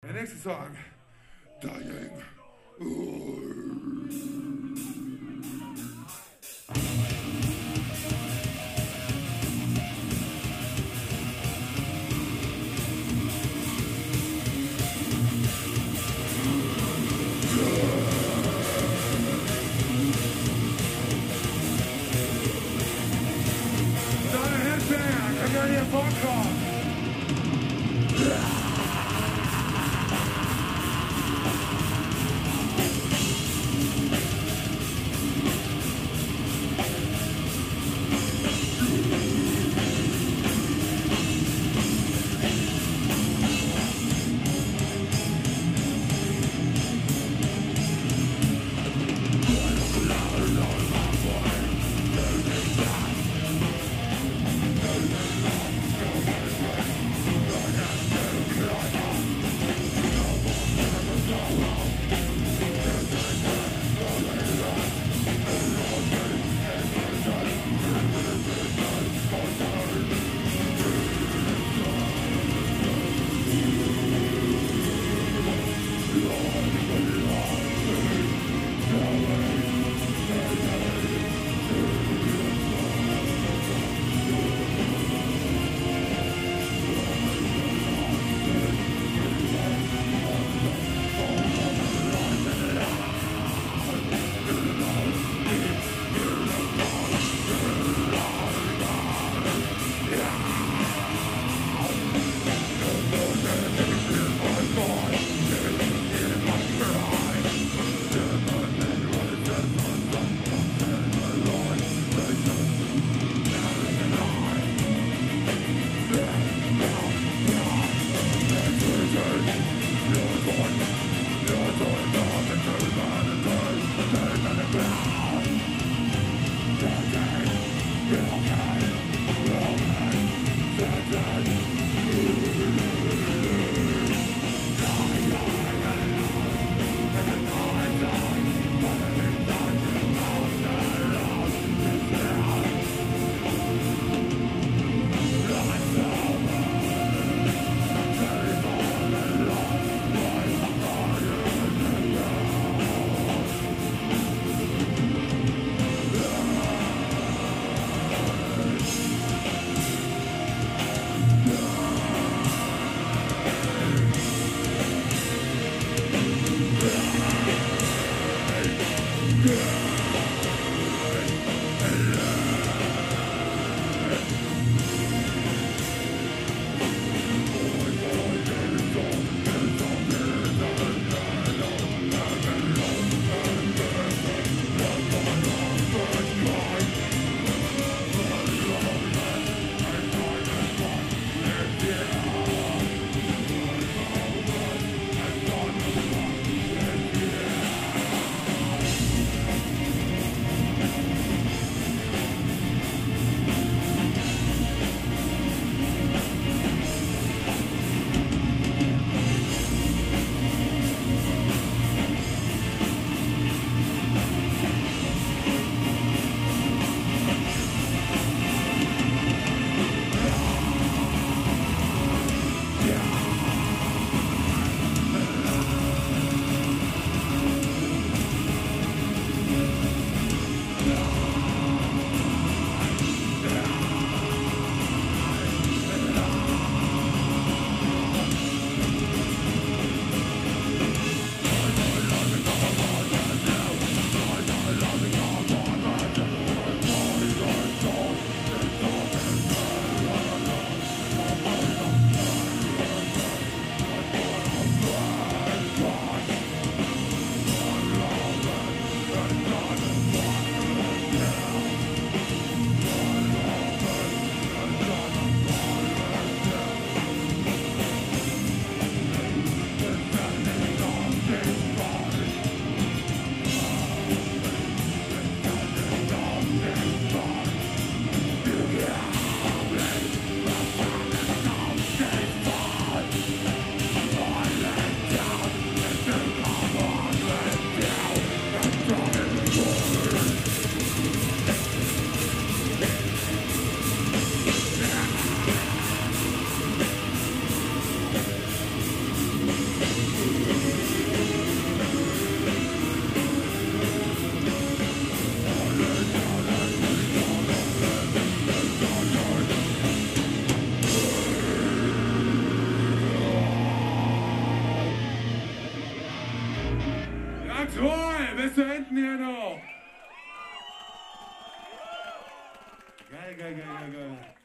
The next song, Dying. Not a headband, I got your vodka. Joel, bist du hinten hier noch? Geil, geil, geil, geil, geil.